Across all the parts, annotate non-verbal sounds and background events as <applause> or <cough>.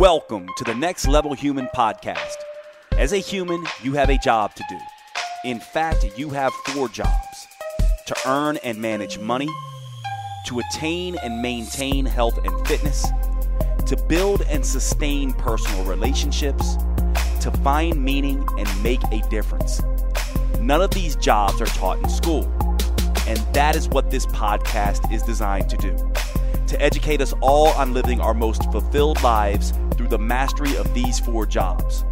Welcome to the Next Level Human podcast. As a human, you have a job to do. In fact, you have four jobs to earn and manage money, to attain and maintain health and fitness, to build and sustain personal relationships, to find meaning and make a difference. None of these jobs are taught in school, and that is what this podcast is designed to do to educate us all on living our most fulfilled lives the mastery of these four jobs.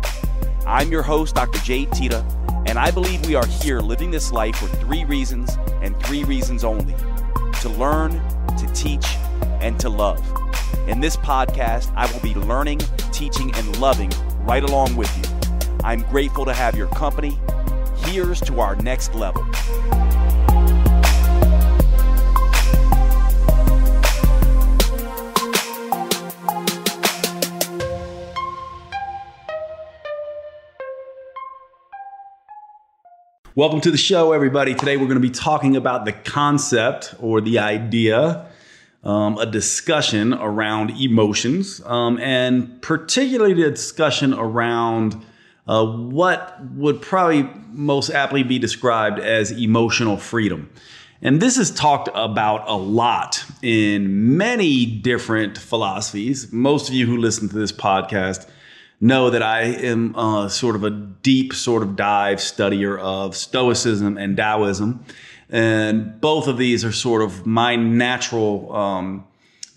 I'm your host, Dr. Jade Teta, and I believe we are here living this life for three reasons and three reasons only to learn, to teach, and to love. In this podcast, I will be learning, teaching, and loving right along with you. I'm grateful to have your company. Here's to our next level. Welcome to the show, everybody. Today we're going to be talking about the concept or the idea, um, a discussion around emotions, um, and particularly the discussion around uh, what would probably most aptly be described as emotional freedom. And this is talked about a lot in many different philosophies. Most of you who listen to this podcast know that I am sort of a deep sort of dive studier of Stoicism and Taoism. And both of these are sort of my natural, um,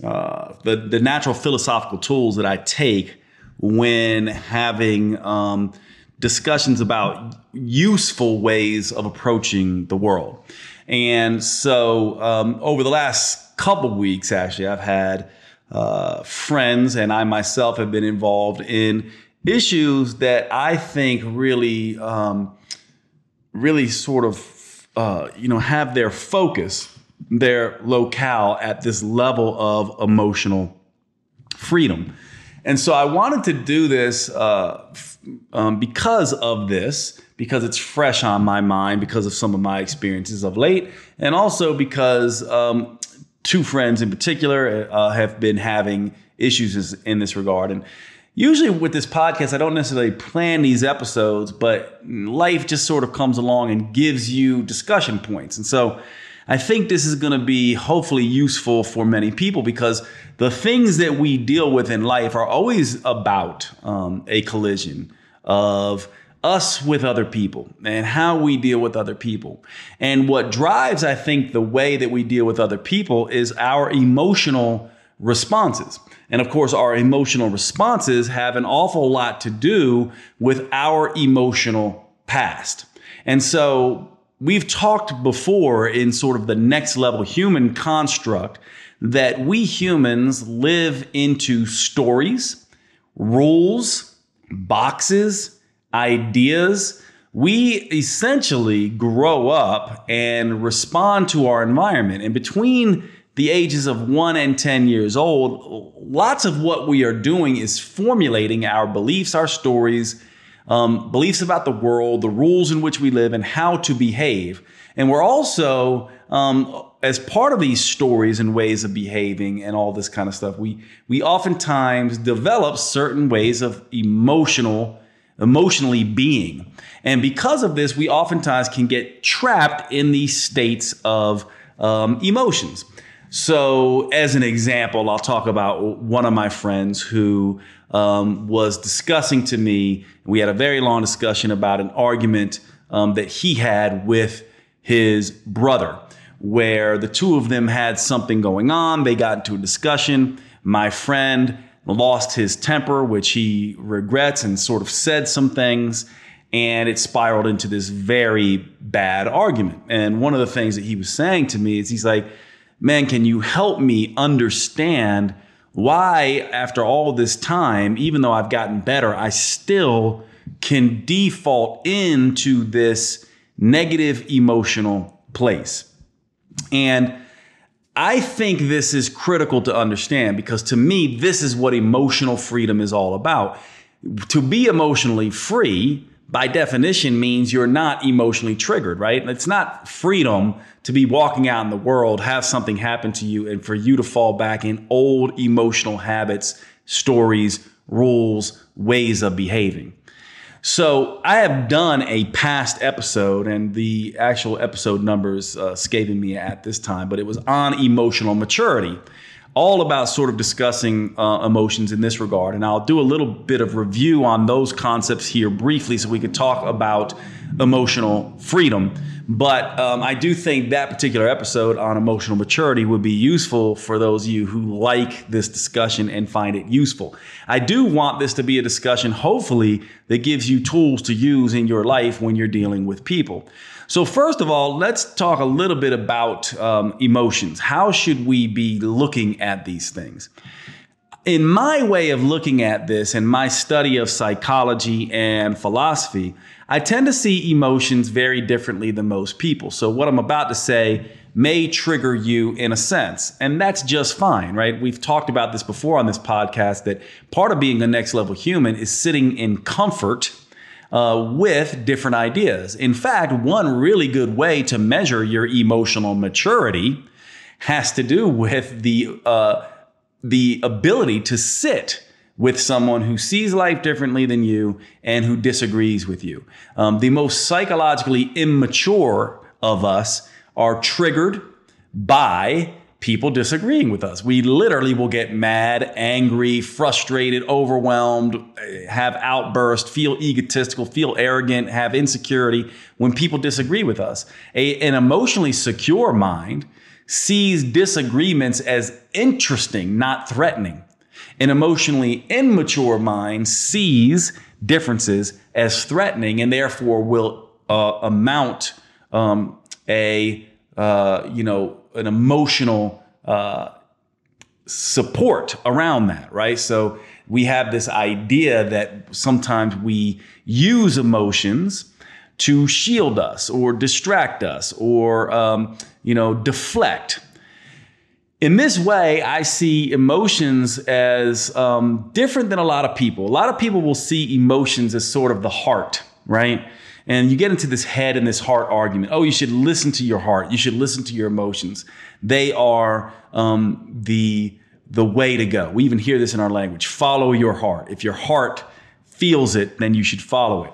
uh, the, the natural philosophical tools that I take when having um, discussions about useful ways of approaching the world. And so um, over the last couple weeks, actually, I've had uh, friends and I myself have been involved in issues that I think really, um, really sort of, uh, you know, have their focus, their locale at this level of emotional freedom. And so I wanted to do this uh, um, because of this, because it's fresh on my mind, because of some of my experiences of late, and also because um, two friends in particular uh, have been having issues in this regard. And usually with this podcast, I don't necessarily plan these episodes, but life just sort of comes along and gives you discussion points. And so I think this is going to be hopefully useful for many people because the things that we deal with in life are always about um, a collision of us with other people and how we deal with other people. And what drives, I think, the way that we deal with other people is our emotional responses. And of course, our emotional responses have an awful lot to do with our emotional past. And so we've talked before in sort of the next level human construct that we humans live into stories, rules, boxes, ideas, we essentially grow up and respond to our environment. And between the ages of one and 10 years old, lots of what we are doing is formulating our beliefs, our stories, um, beliefs about the world, the rules in which we live, and how to behave. And we're also, um, as part of these stories and ways of behaving and all this kind of stuff, we, we oftentimes develop certain ways of emotional emotionally being. And because of this, we oftentimes can get trapped in these states of um, emotions. So, as an example, I'll talk about one of my friends who um, was discussing to me. We had a very long discussion about an argument um, that he had with his brother, where the two of them had something going on. They got into a discussion. My friend lost his temper, which he regrets, and sort of said some things. And it spiraled into this very bad argument. And one of the things that he was saying to me is he's like, man, can you help me understand why, after all this time, even though I've gotten better, I still can default into this negative emotional place? And I think this is critical to understand because to me, this is what emotional freedom is all about. To be emotionally free, by definition, means you're not emotionally triggered, right? It's not freedom to be walking out in the world, have something happen to you, and for you to fall back in old emotional habits, stories, rules, ways of behaving. So I have done a past episode, and the actual episode numbers uh, escaping me at this time, but it was on emotional maturity, all about sort of discussing uh, emotions in this regard. And I'll do a little bit of review on those concepts here briefly, so we could talk about emotional freedom. But um, I do think that particular episode on emotional maturity would be useful for those of you who like this discussion and find it useful. I do want this to be a discussion, hopefully, that gives you tools to use in your life when you're dealing with people. So, first of all, let's talk a little bit about um, emotions. How should we be looking at these things? In my way of looking at this and my study of psychology and philosophy, I tend to see emotions very differently than most people. So, what I'm about to say may trigger you in a sense, and that's just fine, right? We've talked about this before on this podcast that part of being a next level human is sitting in comfort. Uh, with different ideas. In fact, one really good way to measure your emotional maturity has to do with the uh, the ability to sit with someone who sees life differently than you and who disagrees with you. Um, the most psychologically immature of us are triggered by people disagreeing with us. We literally will get mad, angry, frustrated, overwhelmed, have outbursts, feel egotistical, feel arrogant, have insecurity when people disagree with us. A, an emotionally secure mind sees disagreements as interesting, not threatening. An emotionally immature mind sees differences as threatening and therefore will uh, amount um, a uh, you know an emotional uh, support around that, right? So we have this idea that sometimes we use emotions to shield us or distract us or um, you know deflect in this way, I see emotions as um, different than a lot of people. A lot of people will see emotions as sort of the heart, right? And you get into this head and this heart argument. Oh, you should listen to your heart. You should listen to your emotions. They are um, the the way to go. We even hear this in our language. Follow your heart. If your heart feels it, then you should follow it.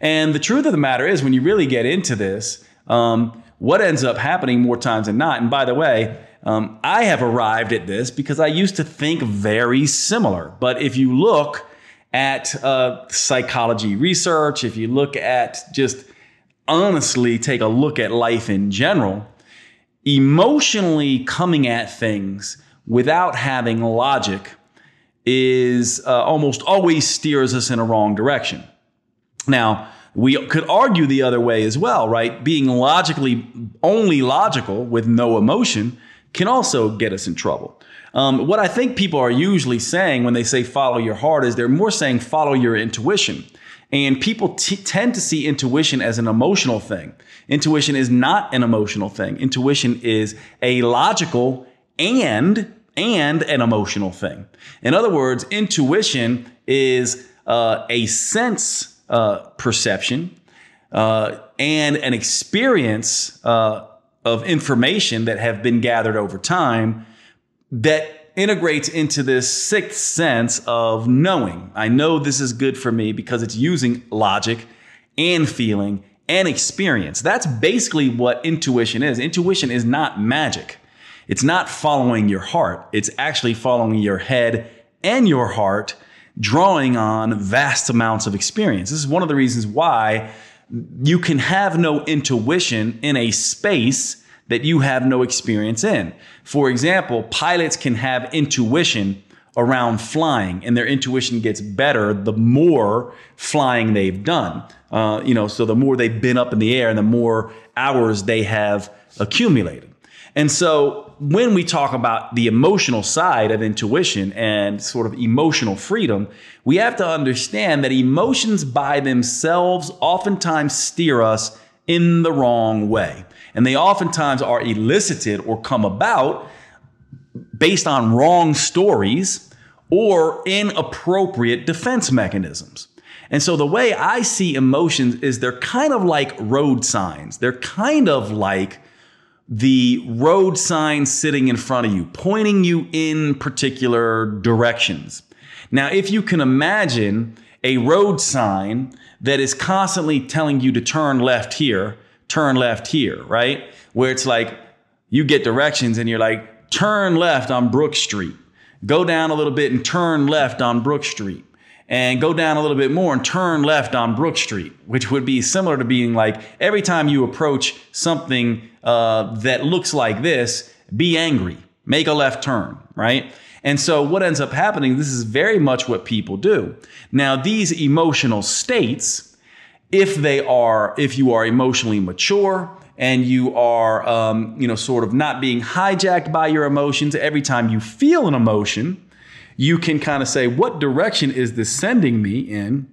And the truth of the matter is, when you really get into this, um, what ends up happening more times than not. And by the way, um, I have arrived at this because I used to think very similar. But if you look at uh, psychology research, if you look at just honestly take a look at life in general, emotionally coming at things without having logic is uh, almost always steers us in a wrong direction. Now, we could argue the other way as well, right? Being logically only logical with no emotion can also get us in trouble. Um, what I think people are usually saying when they say follow your heart is they're more saying follow your intuition. And people t- tend to see intuition as an emotional thing. Intuition is not an emotional thing. Intuition is a logical and and an emotional thing. In other words, intuition is uh, a sense uh, perception uh, and an experience uh, of information that have been gathered over time that integrates into this sixth sense of knowing. I know this is good for me because it's using logic and feeling and experience. That's basically what intuition is. Intuition is not magic. It's not following your heart. It's actually following your head and your heart, drawing on vast amounts of experience. This is one of the reasons why you can have no intuition in a space that you have no experience in. For example, pilots can have intuition around flying, and their intuition gets better the more flying they've done. Uh, you know, so the more they've been up in the air and the more hours they have accumulated. And so when we talk about the emotional side of intuition and sort of emotional freedom, we have to understand that emotions by themselves oftentimes steer us in the wrong way. And they oftentimes are elicited or come about based on wrong stories or inappropriate defense mechanisms. And so the way I see emotions is they're kind of like road signs. They're kind of like the road signs sitting in front of you, pointing you in particular directions. Now, if you can imagine a road sign that is constantly telling you to turn left here, turn left here, right? Where it's like you get directions and you're like, turn left on Brook Street, go down a little bit and turn left on Brook Street and go down a little bit more and turn left on Brook Street, which would be similar to being like every time you approach something uh, that looks like this, be angry, make a left turn, right? And so what ends up happening, this is very much what people do. Now, these emotional states, if they are, if you are emotionally mature, and you are, um, you know, sort of not being hijacked by your emotions every time you feel an emotion, you can kind of say, what direction is this sending me in?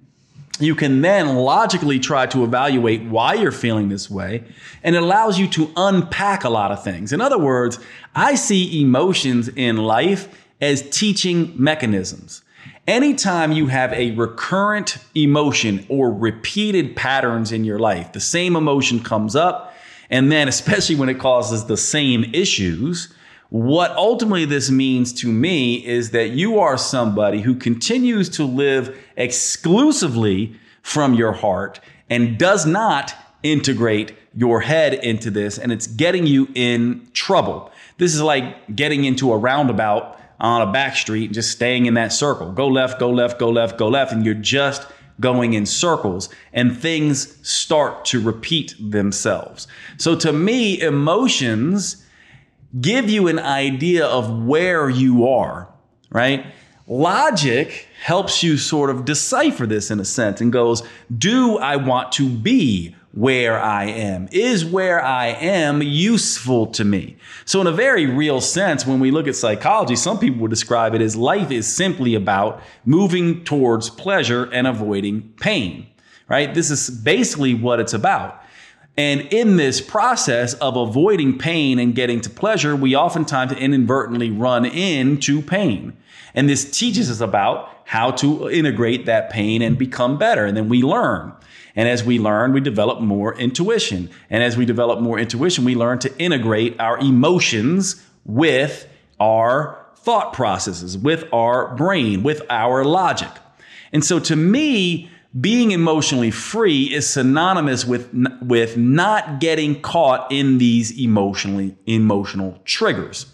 You can then logically try to evaluate why you're feeling this way, and it allows you to unpack a lot of things. In other words, I see emotions in life as teaching mechanisms. Anytime you have a recurrent emotion or repeated patterns in your life, the same emotion comes up, and then <laughs> especially when it causes the same issues, what ultimately this means to me is that you are somebody who continues to live exclusively from your heart and does not integrate your head into this, and it's getting you in trouble. This is like getting into a roundabout on a back street and just staying in that circle. Go left, go left, go left, go left, and you're just going in circles and things start to repeat themselves. So to me, emotions give you an idea of where you are, right? Logic helps you sort of decipher this in a sense and goes, do I want to be where I am? Is where I am useful to me? So, in a very real sense, when we look at psychology, some people would describe it as life is simply about moving towards pleasure and avoiding pain, right? This is basically what it's about. And in this process of avoiding pain and getting to pleasure, we oftentimes inadvertently run into pain. And this teaches us about how to integrate that pain and become better. And then we learn. And as we learn, we develop more intuition. And as we develop more intuition, we learn to integrate our emotions with our thought processes, with our brain, with our logic. And so to me, being emotionally free is synonymous with with not getting caught in these emotionally emotional triggers.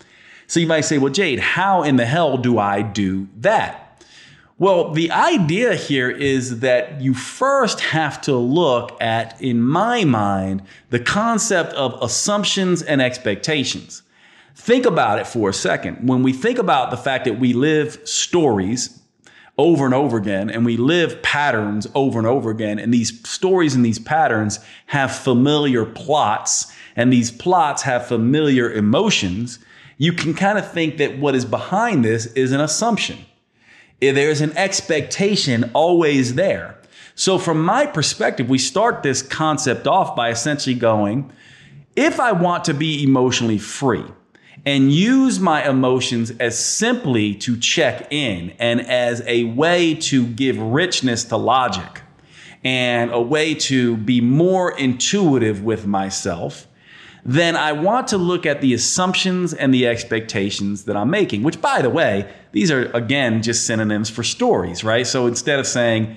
So you might say, "Well, Jade, how in the hell do I do that?" Well, the idea here is that you first have to look at in my mind the concept of assumptions and expectations. Think about it for a second. When we think about the fact that we live stories over and over again and we live patterns over and over again and these stories and these patterns have familiar plots and these plots have familiar emotions you can kind of think that what is behind this is an assumption. There's an expectation always there. So from my perspective we start this concept off by essentially going if i want to be emotionally free and use my emotions as simply to check in and as a way to give richness to logic and a way to be more intuitive with myself, then I want to look at the assumptions and the expectations that I'm making, which, by the way, these are again just synonyms for stories, right? So instead of saying,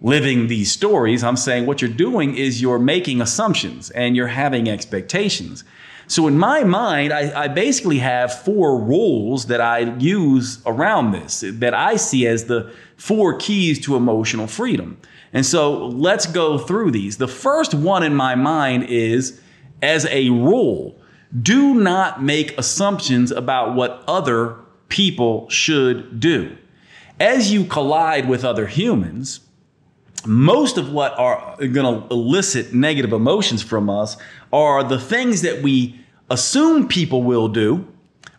living these stories, I'm saying what you're doing is you're making assumptions and you're having expectations. So in my mind, I, I, basically have four rules that I use around this that I see as the four keys to emotional freedom. And so let's go through these. The first one in my mind is as a rule, do not make assumptions about what other people should do. As you collide with other humans, most of what are going to elicit negative emotions from us are the things that we assume people will do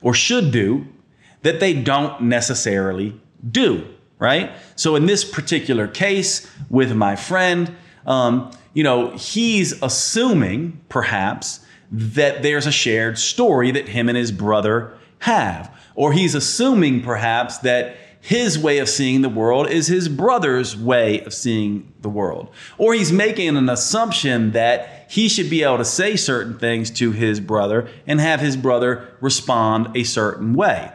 or should do that they don't necessarily do, right? So in this particular case with my friend, um, you know, he's assuming perhaps that there's a shared story that him and his brother have. Or he's assuming perhaps that his way of seeing the world is his brother's way of seeing the world. Or he's making an assumption that he should be able to say certain things to his brother and have his brother respond a certain way.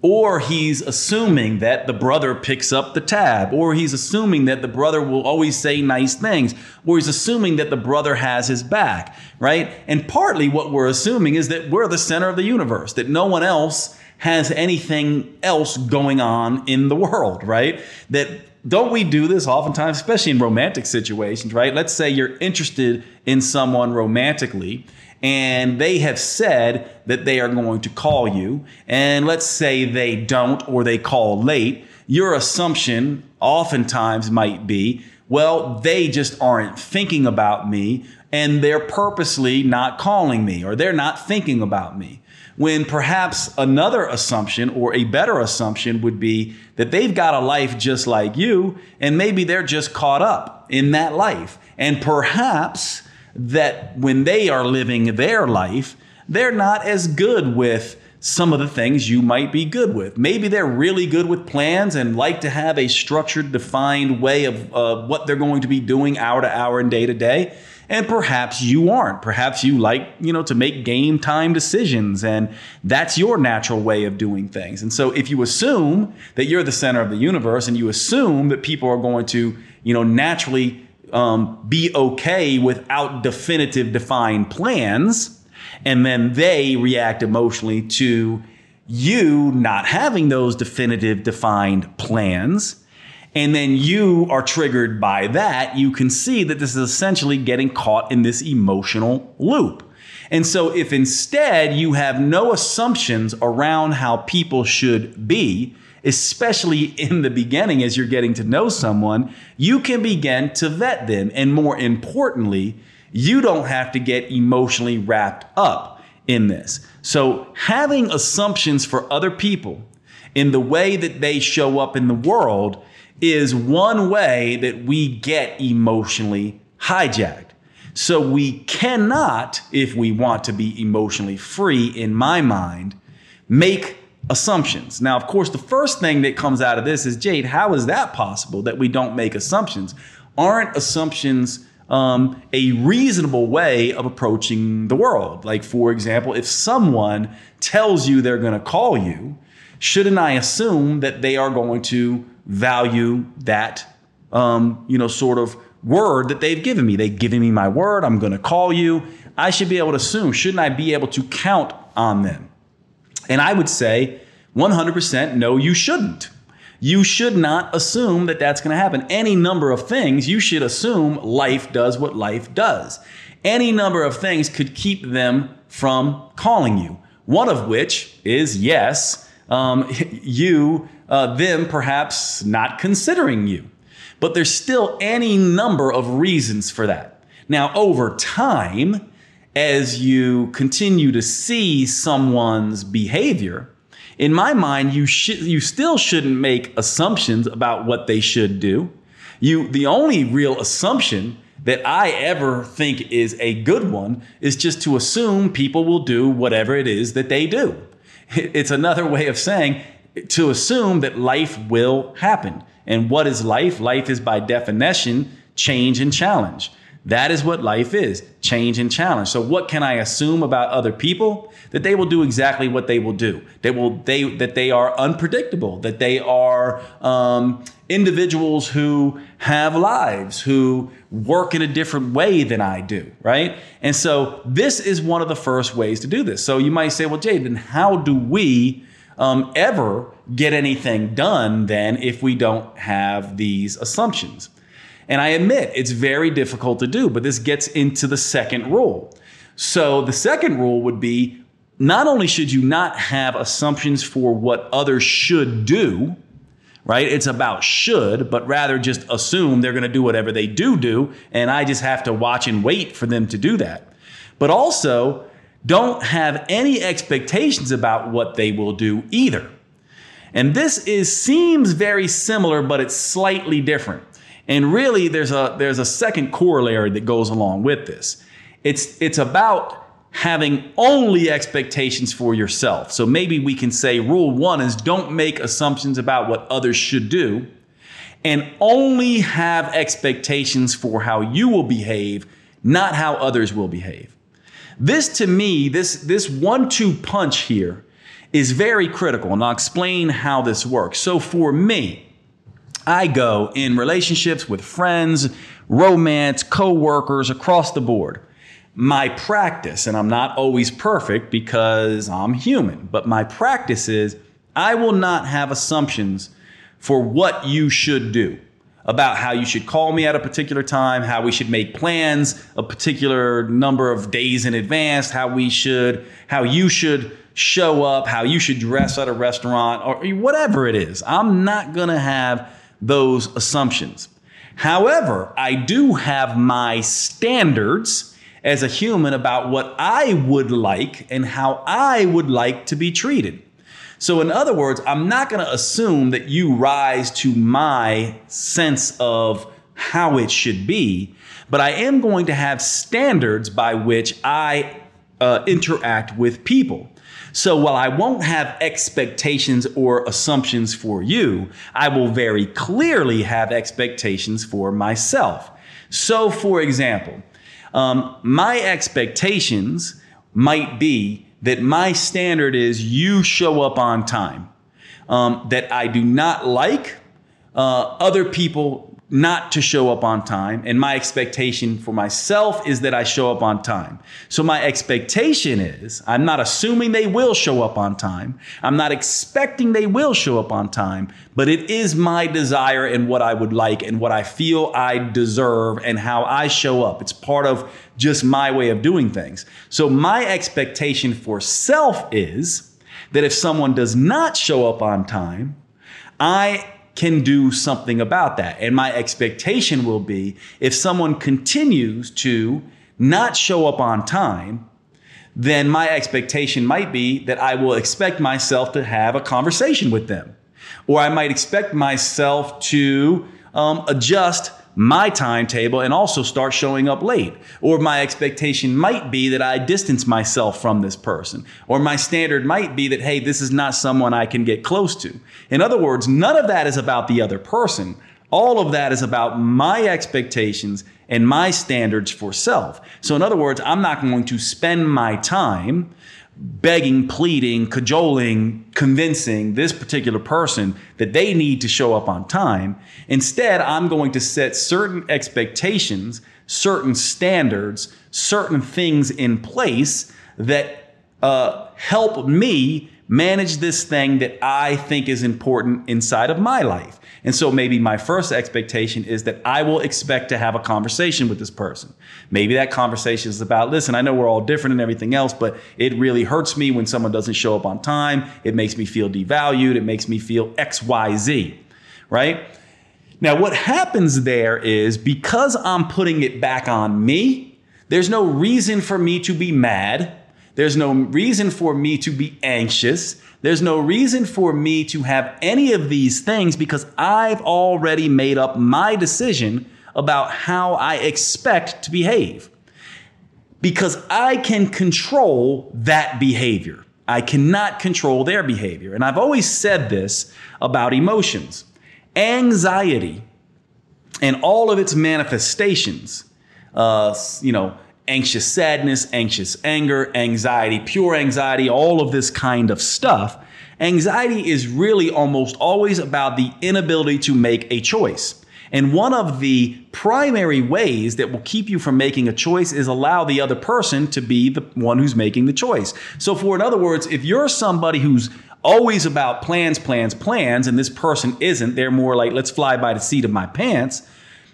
or he's assuming that the brother picks up the tab, or he's assuming that the brother will always say nice things, or he's assuming that the brother has his back, right? And partly what we're assuming is that we're the center of the universe, that no one else has anything else going on in the world, right? That don't we do this oftentimes, especially in romantic situations, right? Let's say you're interested in someone romantically and they have said that they are going to call you, and let's say they don't or they call late, your assumption oftentimes might be, well, they just aren't thinking about me and they're purposely not calling me or they're not thinking about me. When perhaps another assumption or a better assumption would be that they've got a life just like you and maybe they're just caught up in that life. And perhaps that when they are living their life, they're not as good with some of the things you might be good with. Maybe they're really good with plans and like to have a structured, defined way of uh, what they're going to be doing hour to hour and day to day. And perhaps you aren't. Perhaps you like, you know, to make game time decisions and that's your natural way of doing things. And so if you assume that you're the center of the universe and you assume that people are going to, you know, naturally um, be okay without definitive defined plans. And then they react emotionally to you not having those definitive defined plans. And then you are triggered by that. You can see that this is essentially getting caught in this emotional loop. And so, if instead you have no assumptions around how people should be, especially in the beginning as you're getting to know someone, you can begin to vet them. And more importantly, you don't have to get emotionally wrapped up in this. So, having assumptions for other people in the way that they show up in the world is one way that we get emotionally hijacked. So, we cannot, if we want to be emotionally free, in my mind, make assumptions. Now, of course, the first thing that comes out of this is Jade, how is that possible that we don't make assumptions? Aren't assumptions um, a reasonable way of approaching the world? Like, for example, if someone tells you they're going to call you, shouldn't I assume that they are going to value that, um, you know, sort of word that they've given me? They've given me my word. I'm going to call you. I should be able to assume. Shouldn't I be able to count on them? And I would say 100% no, you shouldn't. You should not assume that that's going to happen. Any number of things, you should assume life does what life does. Any number of things could keep them from calling you. One of which is yes, um, <laughs> you, uh, them perhaps not considering you. But there's still any number of reasons for that. Now, over time, as you continue to see someone's behavior, in my mind, you should you still shouldn't make assumptions about what they should do. You the only real assumption that I ever think is a good one is just to assume people will do whatever it is that they do. <laughs> It's another way of saying to assume that life will happen. And what is life? Life is by definition change and challenge. That is what life is change and challenge. So, what can I assume about other people? That they will do exactly what they will do. They will, they, that they are unpredictable, that they are um, individuals who have lives, who work in a different way than I do, right? And so, this is one of the first ways to do this. So, you might say, well, Jay, then how do we um, ever get anything done then if we don't have these assumptions? And I admit it's very difficult to do, but this gets into the second rule. So the second rule would be not only should you not have assumptions for what others should do, right? It's about should, but rather just assume they're going to do whatever they do do, and I just have to watch and wait for them to do that. But also, don't have any expectations about what they will do either. And this is seems very similar, but it's slightly different. And really, there's a there's a second corollary that goes along with this. It's it's about having only expectations for yourself. So maybe we can say rule one is don't make assumptions about what others should do, and only have expectations for how you will behave, not how others will behave. This to me, this this one-two punch here is very critical. And I'll explain how this works. So for me, I go in relationships with friends, romance, coworkers across the board. My practice, and I'm not always perfect because I'm human, but my practice is I will not have assumptions for what you should do about how you should call me at a particular time, how we should make plans a particular number of days in advance, how we should, how you should show up, how you should dress at a restaurant, or whatever it is. I'm not going to have those assumptions. However, I do have my standards as a human about what I would like and how I would like to be treated. So, in other words, I'm not going to assume that you rise to my sense of how it should be, but I am going to have standards by which I uh, interact with people. So while I won't have expectations or assumptions for you, I will very clearly have expectations for myself. So, for example, um, my expectations might be that my standard is you show up on time. Um, that I do not like uh, other people not to show up on time. And my expectation for myself is that I show up on time. So my expectation is I'm not assuming they will show up on time. I'm not expecting they will show up on time, but it is my desire and what I would like and what I feel I deserve and how I show up. It's part of just my way of doing things. So my expectation for self is that if someone does not show up on time, I can do something about that. And my expectation will be if someone continues to not show up on time, then my expectation might be that I will expect myself to have a conversation with them. Or I might expect myself to um, adjust my timetable and also start showing up late. Or my expectation might be that I distance myself from this person. Or my standard might be that, hey, this is not someone I can get close to. In other words, none of that is about the other person. All of that is about my expectations and my standards for self. So, in other words, I'm not going to spend my time begging, pleading, cajoling, convincing this particular person that they need to show up on time. Instead, I'm going to set certain expectations, certain standards, certain things in place that uh, help me manage this thing that I think is important inside of my life. And so maybe my first expectation is that I will expect to have a conversation with this person. Maybe that conversation is about, listen, I know we're all different and everything else, but it really hurts me when someone doesn't show up on time. It makes me feel devalued. It makes me feel XYZ, right? Now, what happens there is because I'm putting it back on me, there's no reason for me to be mad. There's no reason for me to be anxious. There's no reason for me to have any of these things because I've already made up my decision about how I expect to behave. Because I can control that behavior. I cannot control their behavior. And I've always said this about emotions. Anxiety and all of its manifestations, uh, you know, anxious sadness, anxious anger, anxiety, pure anxiety, all of this kind of stuff. Anxiety is really almost always about the inability to make a choice. And one of the primary ways that will keep you from making a choice is allow the other person to be the one who's making the choice. So, for in other words, if you're somebody who's always about plans, plans, plans, and this person isn't, they're more like, let's fly by the seat of my pants,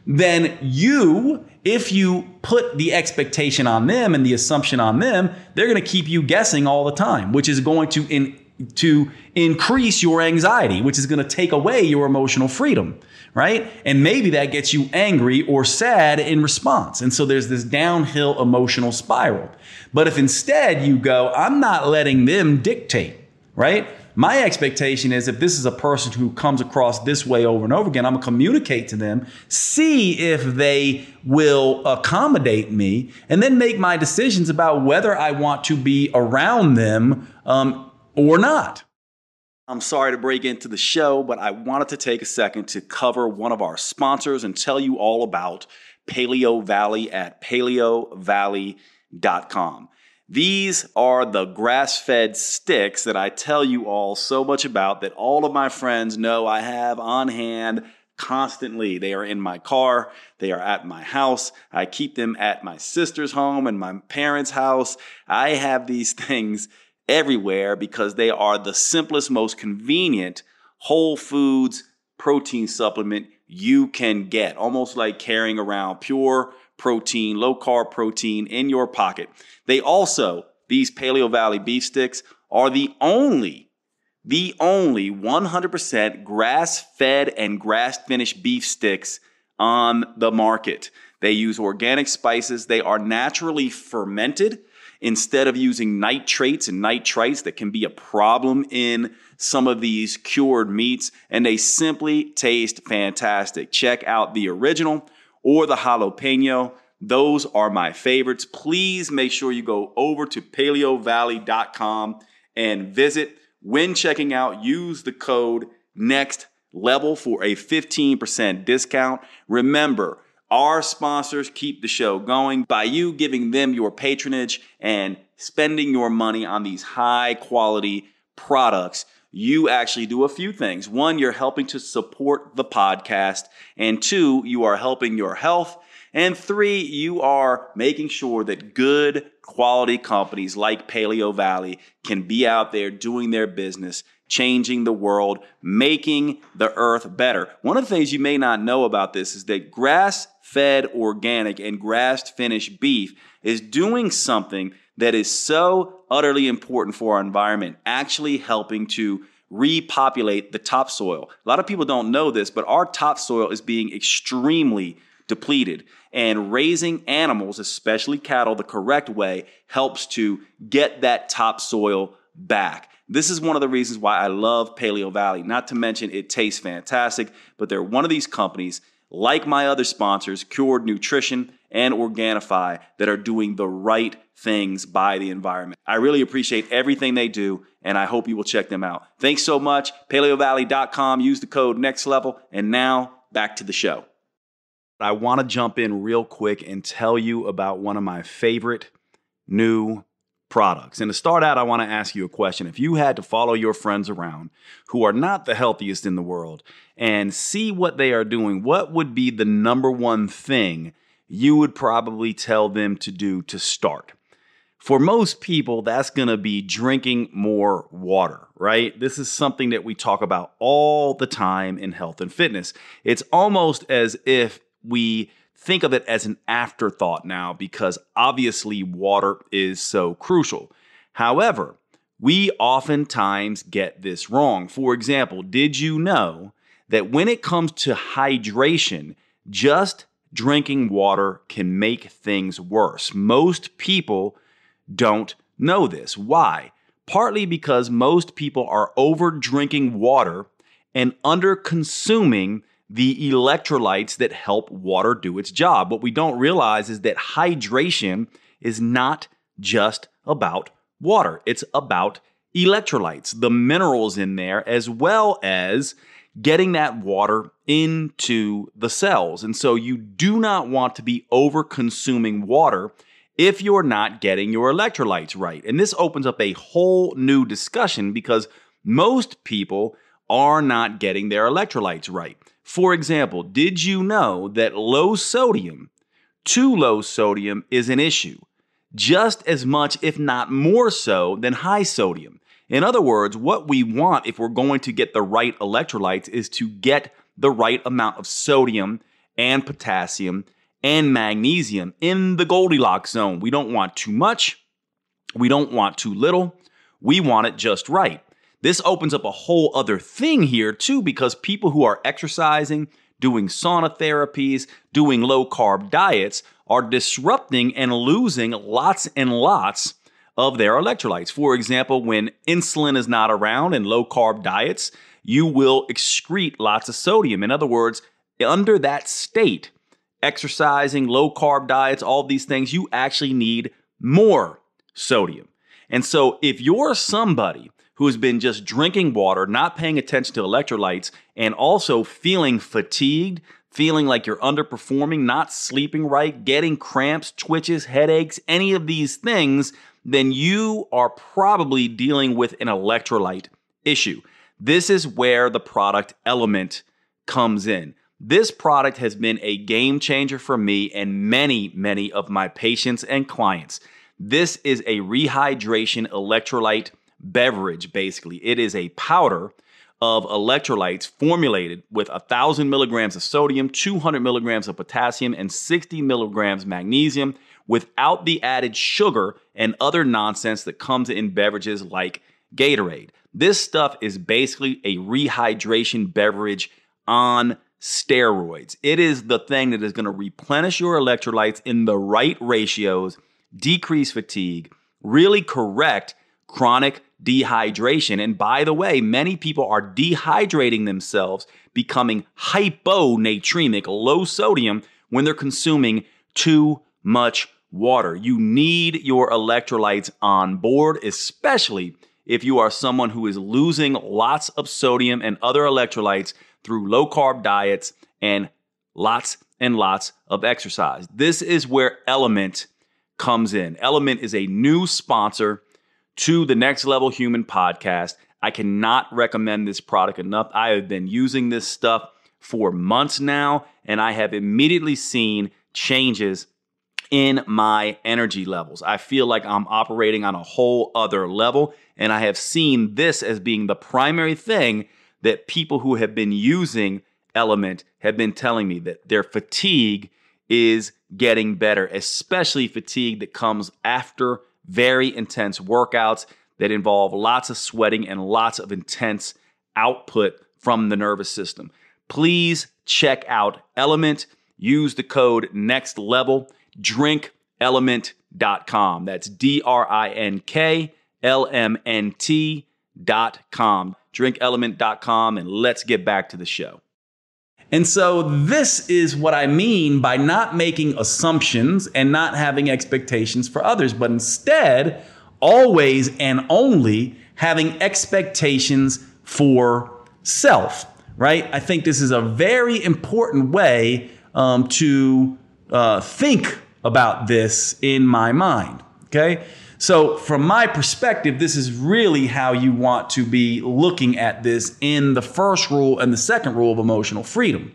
then you if you put the expectation on them and the assumption on them, they're going to keep you guessing all the time, which is going to in, to increase your anxiety, which is going to take away your emotional freedom, right? And maybe that gets you angry or sad in response. And so there's this downhill emotional spiral. But if instead you go, I'm not letting them dictate, right? My expectation is if this is a person who comes across this way over and over again, I'm gonna communicate to them, see if they will accommodate me, and then make my decisions about whether I want to be around them um, or not. I'm sorry to break into the show, but I wanted to take a second to cover one of our sponsors and tell you all about Paleovalley at paleovalley.com. These are the grass fed sticks that I tell you all so much about that all of my friends know I have on hand constantly. They are in my car, they are at my house. I keep them at my sister's home and my parents' house. I have these <laughs> things everywhere because they are the simplest, most convenient whole foods protein supplement you can get, almost like carrying around pure protein, low carb protein in your pocket. They also, these Paleovalley beef sticks are the only, the only 100% grass fed and grass finished beef sticks on the market. They use organic spices. They are naturally fermented instead of using nitrates and nitrites that can be a problem in some of these cured meats. And they simply taste fantastic. Check out the original or the jalapeno. Those are my favorites. Please make sure you go over to paleovalley.com and visit. When checking out, use the code next level for a 15% discount. Remember, our sponsors keep the show going by you giving them your patronage and spending your money on these high quality products you actually do a few things. One, you're helping to support the podcast. And two, you are helping your health. And three, you are making sure that good quality companies like Paleovalley can be out there doing their business, changing the world, making the earth better. One of the things you may not know about this is that grass fed organic and grass finished beef is doing something that is so utterly important for our environment, actually helping to repopulate the topsoil. A lot of people don't know this, but our topsoil is being extremely depleted. And raising animals, especially cattle, the correct way helps to get that topsoil back. This is one of the reasons why I love Paleovalley. Not to mention it tastes fantastic, but they're one of these companies, like my other sponsors, Cured Nutrition and Organifi, that are doing the right things by the environment. I really appreciate everything they do, and I hope you will check them out. Thanks so much. PaleoValley.com. Use the code next level. And now back to the show. I want to jump in real quick and tell you about one of my favorite new products. And to start out, I want to ask you a question. If you had to follow your friends around who are not the healthiest in the world and see what they are doing, what would be the number one thing you would probably tell them to do to start? For most people, that's going to be drinking more water, right? This is something that we talk about all the time in health and fitness. It's almost as if we think of it as an afterthought now because obviously water is so crucial. However, we oftentimes get this wrong. For example, did you know that when it comes to hydration, just drinking water can make things worse? Most people don't know this. Why? Partly because most people are over drinking water and under consuming the electrolytes that help water do its job. What we don't realize is that hydration is not just about water, it's about electrolytes, the minerals in there, as well as getting that water into the cells. And so you do not want to be over consuming water if you're not getting your electrolytes right. And this opens up a whole new discussion because most people are not getting their electrolytes right. For example, did you know that low sodium, too low sodium, is an issue? Just as much, if not more so, than high sodium. In other words, what we want if we're going to get the right electrolytes is to get the right amount of sodium and potassium and magnesium in the Goldilocks zone. We don't want too much. We don't want too little. We want it just right. This opens up a whole other thing here, too, because people who are exercising, doing sauna therapies, doing low carb diets are disrupting and losing lots and lots of their electrolytes. For example, when insulin is not around in low carb diets, you will excrete lots of sodium. In other words, under that state, exercising, low carb diets, all these things, you actually need more sodium. And so if you're somebody who has been just drinking water, not paying attention to electrolytes, and also feeling fatigued, feeling like you're underperforming, not sleeping right, getting cramps, twitches, headaches, any of these things, then you are probably dealing with an electrolyte issue. This is where the product LMNT comes in. This product has been a game changer for me and many, many of my patients and clients. This is a rehydration electrolyte beverage, basically. It is a powder of electrolytes formulated with 1,000 milligrams of sodium, 200 milligrams of potassium, and 60 milligrams magnesium without the added sugar and other nonsense that comes in beverages like Gatorade. This stuff is basically a rehydration beverage on steroids. It is the thing that is going to replenish your electrolytes in the right ratios, decrease fatigue, really correct chronic dehydration. And by the way, many people are dehydrating themselves, becoming hyponatremic, low sodium, when they're consuming too much water. You need your electrolytes on board, especially if you are someone who is losing lots of sodium and other electrolytes through low carb diets and lots and lots of exercise. This is where LMNT comes in. LMNT is a new sponsor to the Next Level Human podcast. I cannot recommend this product enough. I have been using this stuff for months now, and I have immediately seen changes in my energy levels. I feel like I'm operating on a whole other level, and I have seen this as being the primary thing that people who have been using LMNT have been telling me that their fatigue is getting better, especially fatigue that comes after very intense workouts that involve lots of sweating and lots of intense output from the nervous system. Please check out LMNT. Use the code next level. DrinkLMNT.com. That's D R I N K L M N T.com. DrinkLMNT.com. And let's get back to the show. And so, this is what I mean by not making assumptions and not having expectations for others, but instead, always and only having expectations for self, right? I think this is a very important way um, to uh, think about this in my mind, okay? So, from my perspective, this is really how you want to be looking at this in the first rule and the second rule of emotional freedom.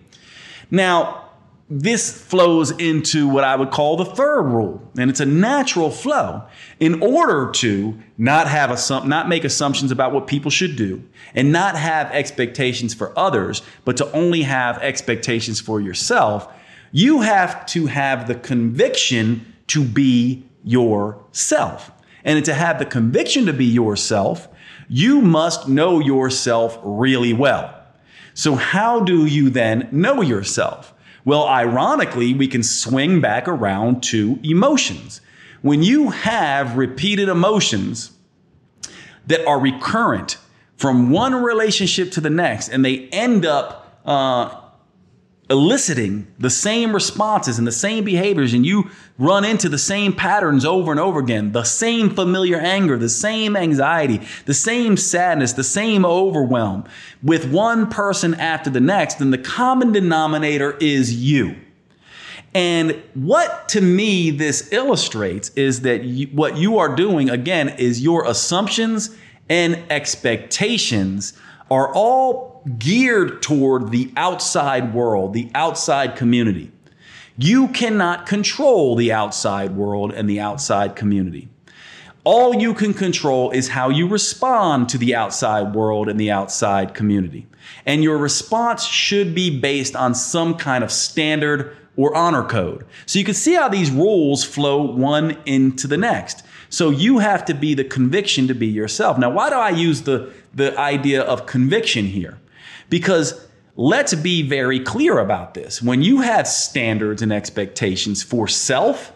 Now, this flows into what I would call the third rule, and it's a natural flow. In order to not have a not make assumptions about what people should do, and not have expectations for others, but to only have expectations for yourself, you have to have the conviction to be yourself. And to have the conviction to be yourself, you must know yourself really well. So, how do you then know yourself? Well, ironically, we can swing back around to emotions. When you have repeated emotions that are recurrent from one relationship to the next, and they end up uh, eliciting the same responses and the same behaviors, and you run into the same patterns over and over again the same familiar anger, the same anxiety, the same sadness, the same overwhelm with one person after the next, then the common denominator is you. And what to me this illustrates is that you, what you are doing, again, is your assumptions and expectations are all geared toward the outside world, the outside community. You cannot control the outside world and the outside community. All you can control is how you respond to the outside world and the outside community. And your response should be based on some kind of standard or honor code. So you can see how these rules flow one into the next. So you have to be the conviction to be yourself. Now, why do I use the, the idea of conviction here? Because let's be very clear about this. When you have standards and expectations for self,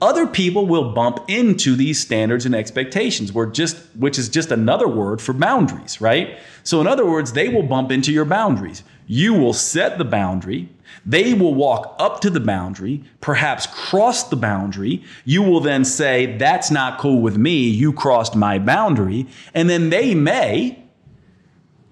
other people will bump into these standards and expectations, just, which is just another word for boundaries, right? So, in other words, they will bump into your boundaries. You will set the boundary. They will walk up to the boundary, perhaps cross the boundary. You will then say, That's not cool with me. You crossed my boundary. And then they may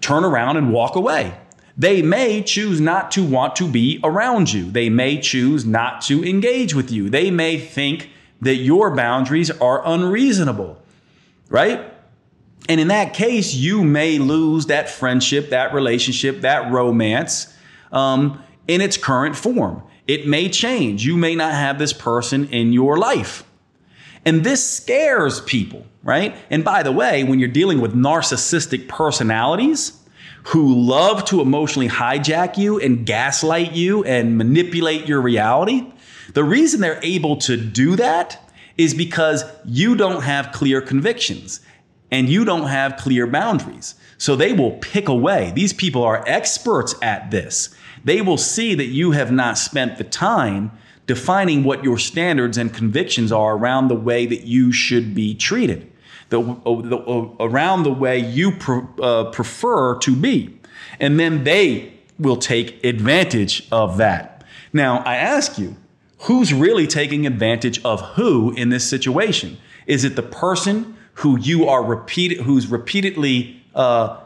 turn around and walk away. They may choose not to want to be around you. They may choose not to engage with you. They may think that your boundaries are unreasonable, right? And in that case, you may lose that friendship, that relationship, that romance um, in its current form. It may change. You may not have this person in your life. And this scares people, right? And by the way, when you're dealing with narcissistic personalities who love to emotionally hijack you and gaslight you and manipulate your reality, the reason they're able to do that is because you don't have clear convictions and you don't have clear boundaries. So they will pick away. These people are experts at this. They will see that you have not spent the time defining what your standards and convictions are around the way that you should be treated, the, uh, the uh, around the way you uh, prefer to be. And then they will take advantage of that. Now, I ask you, who's really taking advantage of who in this situation? Is it the person who you are repeated, who's repeatedly uh,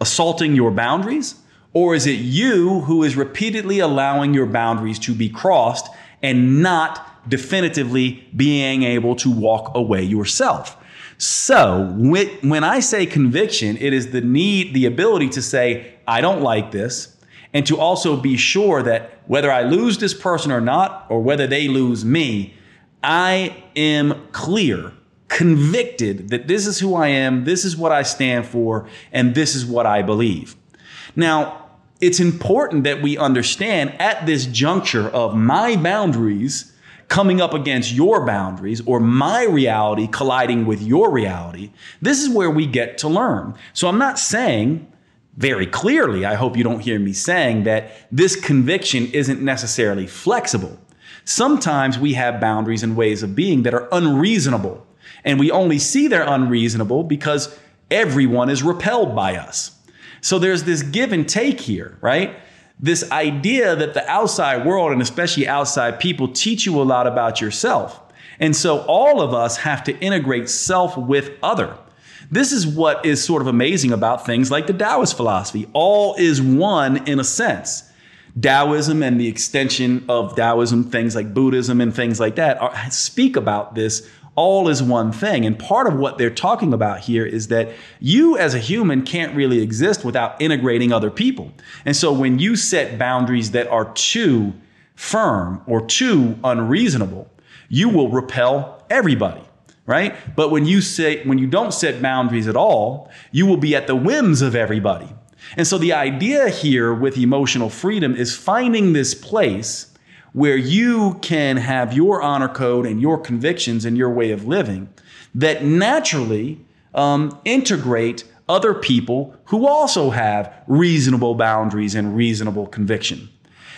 assaulting your boundaries? Or is it you who is repeatedly allowing your boundaries to be crossed and not definitively being able to walk away yourself? So when I say conviction, it is the need, the ability to say, I don't like this, and to also be sure that whether I lose this person or not, or whether they lose me, I am clear, convicted that this is who I am, this is what I stand for, and this is what I believe. Now, it's important that we understand at this juncture of my boundaries coming up against your boundaries or my reality colliding with your reality, this is where we get to learn. So I'm not saying very clearly, I hope you don't hear me saying that this conviction isn't necessarily flexible. Sometimes we have boundaries and ways of being that are unreasonable, and we only see they're unreasonable because everyone is repelled by us. So there's this give and take here, right? This idea that the outside world and especially outside people teach you a lot about yourself. And so all of us have to integrate self with other. This is what is sort of amazing about things like the Taoist philosophy. All is one in a sense. Taoism and the extension of Taoism, things like Buddhism and things like that, are, speak about this all is one thing. And part of what they're talking about here is that you as a human can't really exist without integrating other people. And so when you set boundaries that are too firm or too unreasonable, you will repel everybody right? But when you say when you don't set boundaries at all, you will be at the whims of everybody. And so the idea here with emotional freedom is finding this place where you can have your honor code and your convictions and your way of living that naturally um, integrate other people who also have reasonable boundaries and reasonable conviction.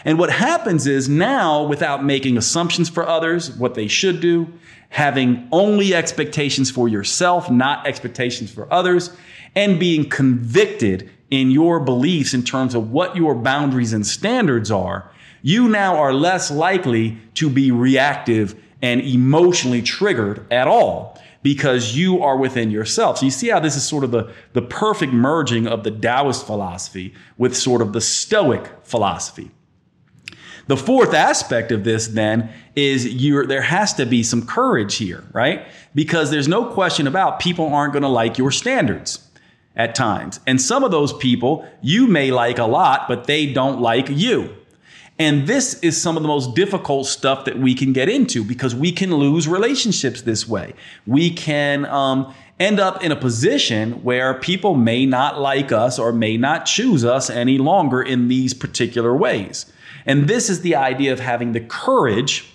And what happens is now, without making assumptions for others, what they should do, having only expectations for yourself, not expectations for others, and being convicted in your beliefs in terms of what your boundaries and standards are, you now are less likely to be reactive and emotionally triggered at all because you are within yourself. So you see how this is sort of the, the perfect merging of the Taoist philosophy with sort of the Stoic philosophy. The fourth aspect of this then is you there has to be some courage here, right? Because there's no question about people aren't going to like your standards at times. And some of those people you may like a lot, but they don't like you. And this is some of the most difficult stuff that we can get into because we can lose relationships this way. We can um, end up in a position where people may not like us or may not choose us any longer in these particular ways. And this is the idea of having the courage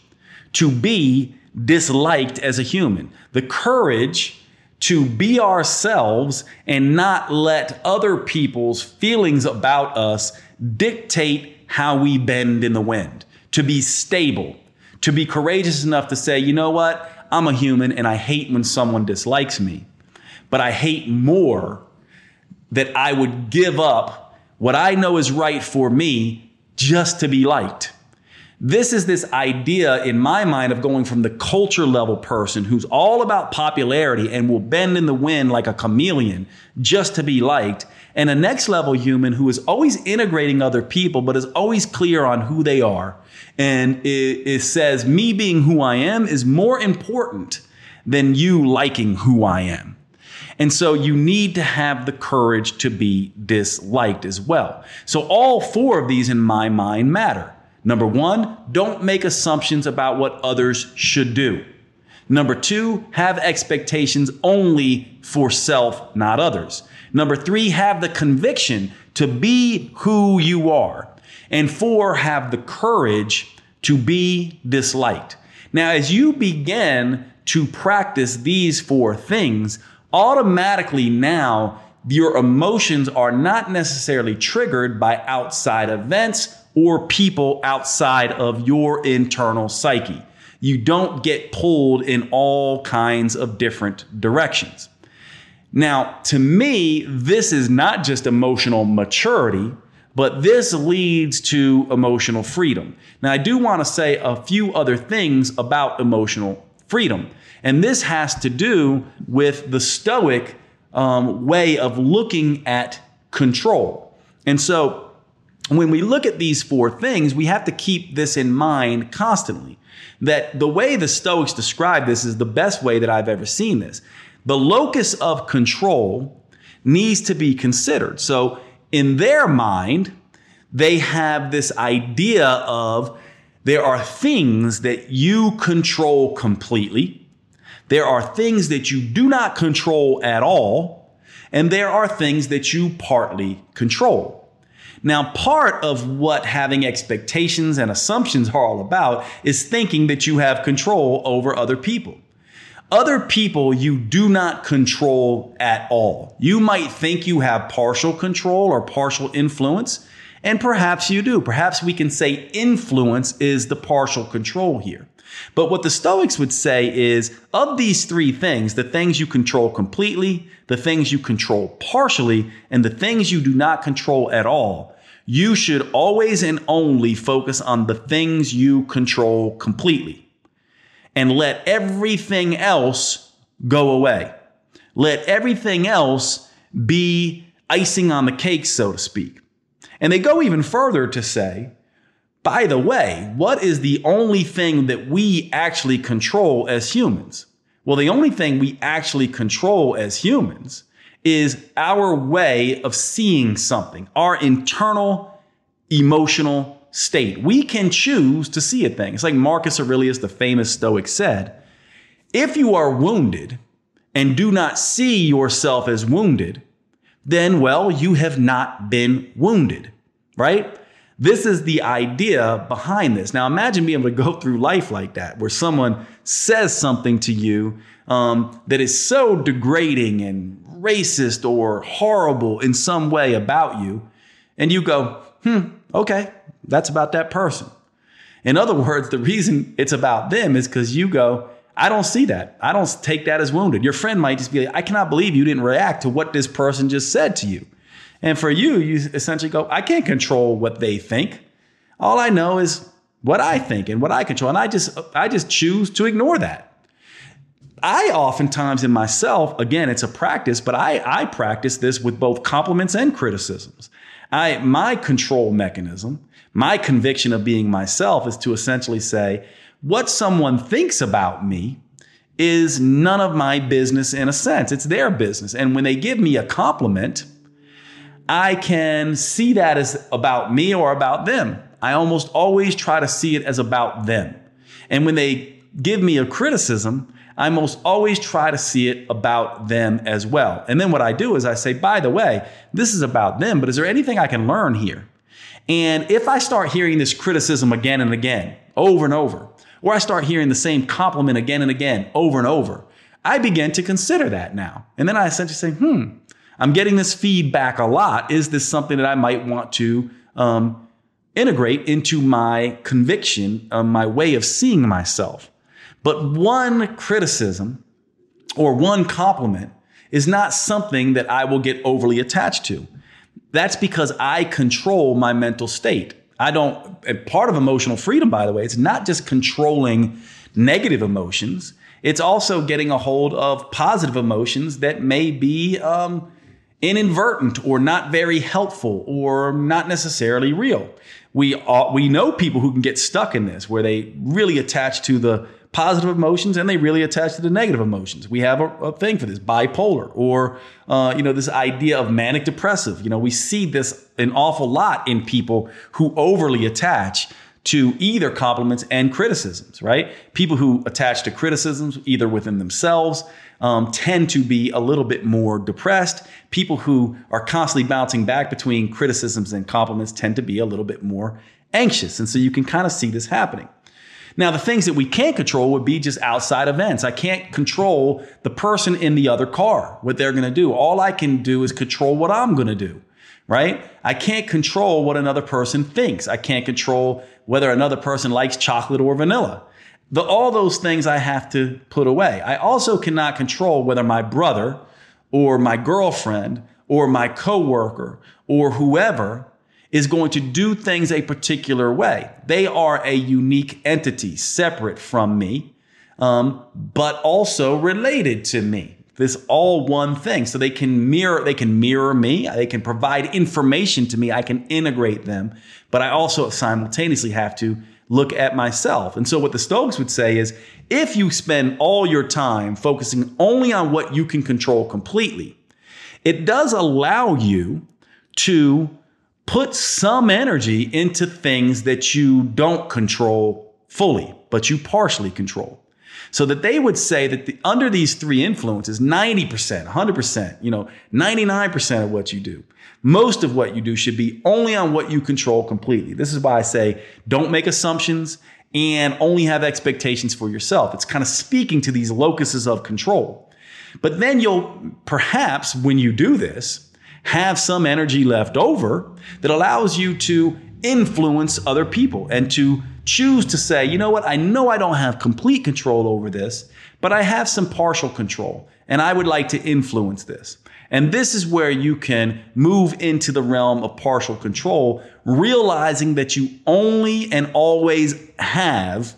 to be disliked as a human, the courage to be ourselves and not let other people's feelings about us dictate how we bend in the wind, to be stable, to be courageous enough to say, you know what, I'm a human and I hate when someone dislikes me, but I hate more that I would give up what I know is right for me just to be liked. This is this idea in my mind of going from the culture level person who's all about popularity and will bend in the wind like a chameleon just to be liked, and a next level human who is always integrating other people but is always clear on who they are and it, it says, Me being who I am is more important than you liking who I am. And so you need to have the courage to be disliked as well. So all four of these in my mind matter. Number one, don't make assumptions about what others should do. Number two, have expectations only for self, not others. Number three, have the conviction to be who you are. And four, have the courage to be disliked. Now, as you begin to practice these four things, automatically now your emotions are not necessarily triggered by outside events or people outside of your internal psyche. You don't get pulled in all kinds of different directions. Now, to me, this is not just emotional maturity, but this leads to emotional freedom. Now, I do want to say a few other things about emotional freedom. And this has to do with the Stoic um, way of looking at control. And so, when we look at these four things, we have to keep this in mind constantly. That the way the Stoics describe this is the best way that I've ever seen this. The locus of control needs to be considered. So, in their mind, they have this idea of there are things that you control completely. There are things that you do not control at all. And there are things that you partly control. Now, part of what having expectations and assumptions are all about is thinking that you have control over other people. Other people you do not control at all. You might think you have partial control or partial influence, and perhaps you do. Perhaps we can say influence is the partial control here. But what the Stoics would say is of these three things, the things you control completely, the things you control partially, and the things you do not control at all, you should always and only focus on the things you control completely and let everything else go away. Let everything else be icing on the cake, so to speak. And they go even further to say, by the way, what is the only thing that we actually control as humans? Well, the only thing we actually control as humans is our way of seeing something, our internal emotional state. We can choose to see a thing. It's like Marcus Aurelius, the famous Stoic, said if you are wounded and do not see yourself as wounded, then, well, you have not been wounded, right? This is the idea behind this. Now, imagine being able to go through life like that, where someone says something to you um, that is so degrading and racist or horrible in some way about you, and you go, hmm, okay, that's about that person. In other words, the reason it's about them is because you go, I don't see that. I don't take that as wounded. Your friend might just be like, I cannot believe you didn't react to what this person just said to you. And for you, you essentially go, I can't control what they think. All I know is what I think and what I control. And I just I just choose to ignore that. I oftentimes in myself, again, it's a practice, but I, I practice this with both compliments and criticisms. I my control mechanism my conviction of being myself is to essentially say, what someone thinks about me is none of my business in a sense. It's their business. And when they give me a compliment, I can see that as about me or about them. I almost always try to see it as about them. And when they give me a criticism, I most always try to see it about them as well. And then what I do is I say, by the way, this is about them, but is there anything I can learn here? And if I start hearing this criticism again and again, over and over, or I start hearing the same compliment again and again, over and over, I begin to consider that now. And then I essentially say, hmm, I'm getting this feedback a lot. Is this something that I might want to um, integrate into my conviction, uh, my way of seeing myself? But one criticism or one compliment is not something that I will get overly attached to. That's because I control my mental state. I don't, part of emotional freedom, by the way, it's not just controlling negative emotions, it's also getting a hold of positive emotions that may be um, inadvertent or not very helpful or not necessarily real. We, all, we know people who can get stuck in this where they really attach to the positive emotions and they really attach to the negative emotions. We have a, a thing for this bipolar or, uh, you know, this idea of manic depressive. You know, we see this an awful lot in people who overly attach to either compliments and criticisms, right? People who attach to criticisms either within themselves um, tend to be a little bit more depressed. People who are constantly bouncing back between criticisms and compliments tend to be a little bit more anxious. And so you can kind of see this happening. Now, the things that we can't control would be just outside events. I can't control the person in the other car, what they're going to do. All I can do is control what I'm going to do, right? I can't control what another person thinks. I can't control whether another person likes chocolate or vanilla. The, all those things I have to put away. I also cannot control whether my brother or my girlfriend or my coworker or whoever is going to do things a particular way. They are a unique entity, separate from me, um, but also related to me. This all one thing. So they can mirror, they can mirror me. They can provide information to me. I can integrate them, but I also simultaneously have to look at myself. And so what the Stoics would say is, if you spend all your time focusing only on what you can control completely, it does allow you to put some energy into things that you don't control fully, but you partially control. So that they would say that the, under these three influences, 90%, 100%, you know, 99% of what you do, most of what you do should be only on what you control completely. This is why I say don't make assumptions and only have expectations for yourself. It's kind of speaking to these locuses of control. But then you'll perhaps, when you do this, have some energy left over that allows you to influence other people and to choose to say, you know what, I know I don't have complete control over this, but I have some partial control and I would like to influence this. And this is where you can move into the realm of partial control, realizing that you only and always have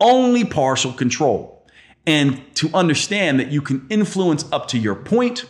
only partial control. And to understand that you can influence up to your point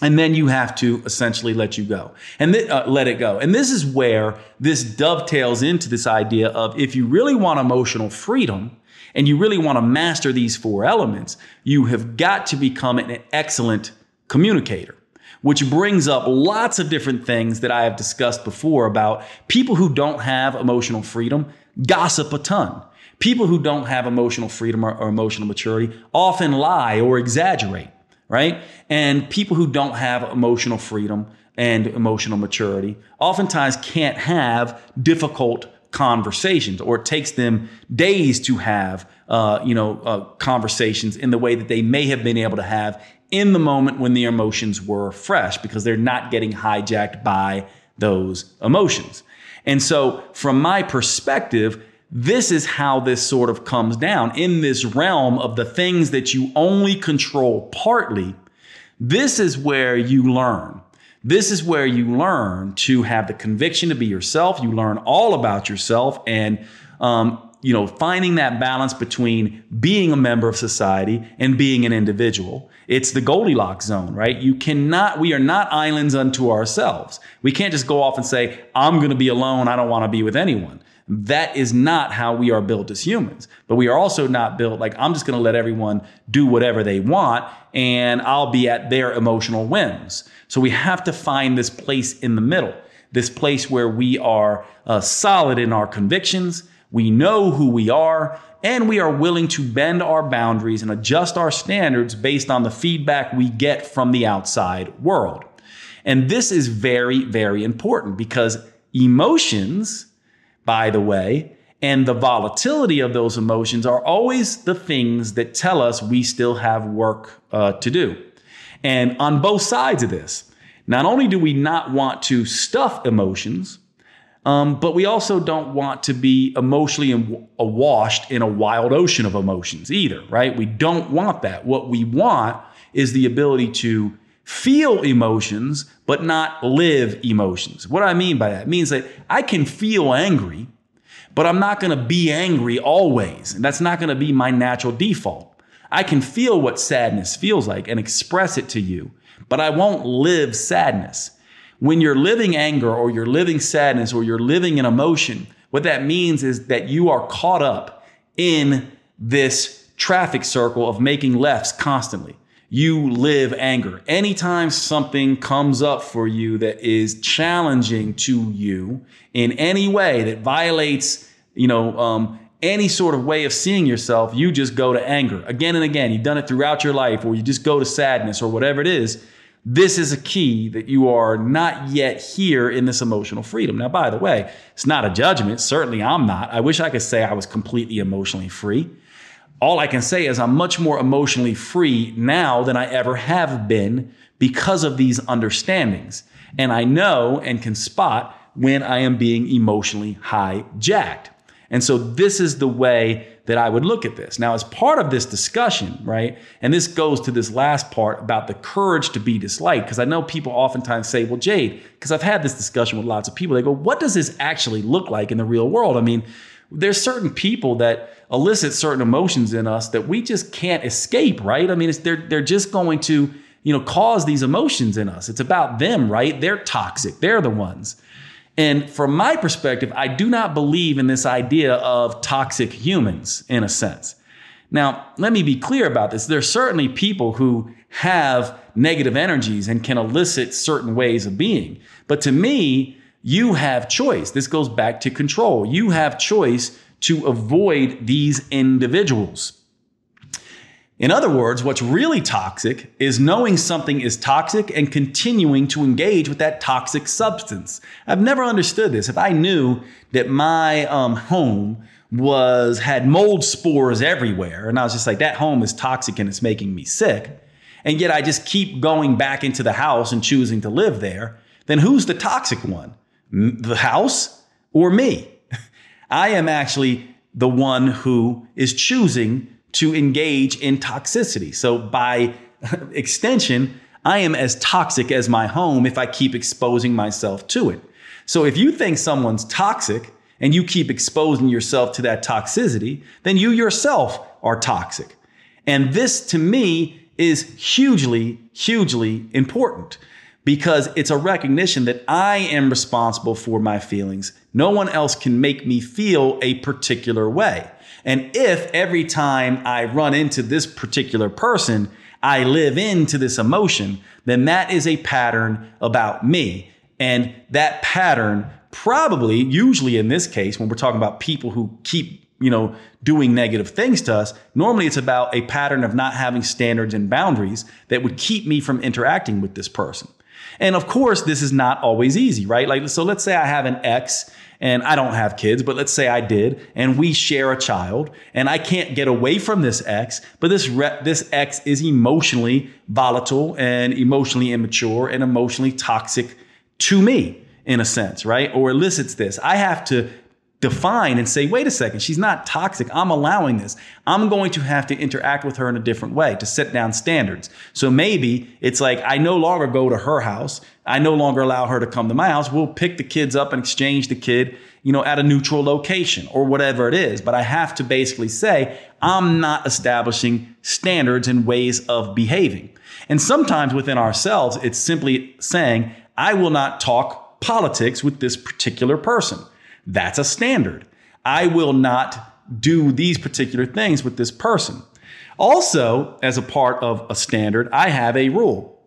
and then you have to essentially let you go. And th- uh, let it go. And this is where this dovetails into this idea of if you really want emotional freedom and you really want to master these four elements you have got to become an excellent communicator which brings up lots of different things that i have discussed before about people who don't have emotional freedom gossip a ton. People who don't have emotional freedom or, or emotional maturity often lie or exaggerate right? And people who don't have emotional freedom and emotional maturity oftentimes can't have difficult conversations or it takes them days to have uh, you know uh, conversations in the way that they may have been able to have in the moment when the emotions were fresh because they're not getting hijacked by those emotions and so from my perspective this is how this sort of comes down in this realm of the things that you only control partly. This is where you learn. This is where you learn to have the conviction to be yourself. You learn all about yourself and, um, you know, finding that balance between being a member of society and being an individual. It's the Goldilocks zone, right? You cannot, we are not islands unto ourselves. We can't just go off and say, I'm going to be alone. I don't want to be with anyone. That is not how we are built as humans. But we are also not built like I'm just going to let everyone do whatever they want and I'll be at their emotional whims. So we have to find this place in the middle, this place where we are uh, solid in our convictions. We know who we are and we are willing to bend our boundaries and adjust our standards based on the feedback we get from the outside world. And this is very, very important because emotions by the way, and the volatility of those emotions are always the things that tell us we still have work uh, to do. And on both sides of this, not only do we not want to stuff emotions, um, but we also don't want to be emotionally awashed in a wild ocean of emotions either, right? We don't want that. What we want is the ability to feel emotions, but not live emotions. What do I mean by that? It means that I can feel angry, but I'm not going to be angry always. And that's not going to be my natural default. I can feel what sadness feels like and express it to you, but I won't live sadness. When you're living anger or you're living sadness or you're living an emotion, what that means is that you are caught up in this traffic circle of making lefts constantly you live anger. Anytime something comes up for you that is challenging to you in any way that violates, you know, um, any sort of way of seeing yourself, you just go to anger again and again. You've done it throughout your life, or you just go to sadness or whatever it is. This is a key that you are not yet here in this emotional freedom. Now, by the way, it's not a judgment. Certainly, I'm not. I wish I could say I was completely emotionally free all I can say is I'm much more emotionally free now than I ever have been because of these understandings. And I know and can spot when I am being emotionally hijacked. And so this is the way that I would look at this. Now, as part of this discussion, right, and this goes to this last part about the courage to be disliked, because I know people oftentimes say, well, Jade, because I've had this discussion with lots of people, they go, what does this actually look like in the real world? I mean, there's certain people that elicit certain emotions in us that we just can't escape, right? I mean, they're they're just going to you know cause these emotions in us. It's about them, right? They're toxic. They're the ones. And from my perspective, I do not believe in this idea of toxic humans in a sense. Now, let me be clear about this. There are certainly people who have negative energies and can elicit certain ways of being. But to me, you have choice. This goes back to control. You have choice to avoid these individuals. In other words, what's really toxic is knowing something is toxic and continuing to engage with that toxic substance. I've never understood this. If I knew that my um, home was had mold spores everywhere, and I was just like, that home is toxic and it's making me sick, and yet I just keep going back into the house and choosing to live there, then who's the toxic one? The house or me? I am actually the one who is choosing to engage in toxicity. So by <laughs> extension, I am as toxic as my home if I keep exposing myself to it. So if you think someone's toxic and you keep exposing yourself to that toxicity, then you yourself are toxic. And this to me is hugely, hugely important because it's a recognition that I am responsible for my feelings. No one else can make me feel a particular way. And if every time I run into this particular person, I live into this emotion, then that is a pattern about me. And that pattern probably, usually in this case, when we're talking about people who keep you know, doing negative things to us. Normally it's about a pattern of not having standards and boundaries that would keep me from interacting with this person. And of course, this is not always easy, right? Like, so let's say I have an ex and I don't have kids, but let's say I did, and we share a child, and I can't get away from this ex, but this re- this ex is emotionally volatile and emotionally immature and emotionally toxic to me in a sense, right? Or elicits this. I have to define and say, wait a second, she's not toxic. I'm allowing this. I'm going to have to interact with her in a different way to set down standards. So maybe it's like, I no longer go to her house. I no longer allow her to come to my house. We'll pick the kids up and exchange the kid, you know, at a neutral location or whatever it is. But I have to basically say, I'm not establishing standards and ways of behaving. And sometimes within ourselves, it's simply saying, I will not talk politics with this particular person. That's a standard. I will not do these particular things with this person. Also, as a part of a standard, I have a rule.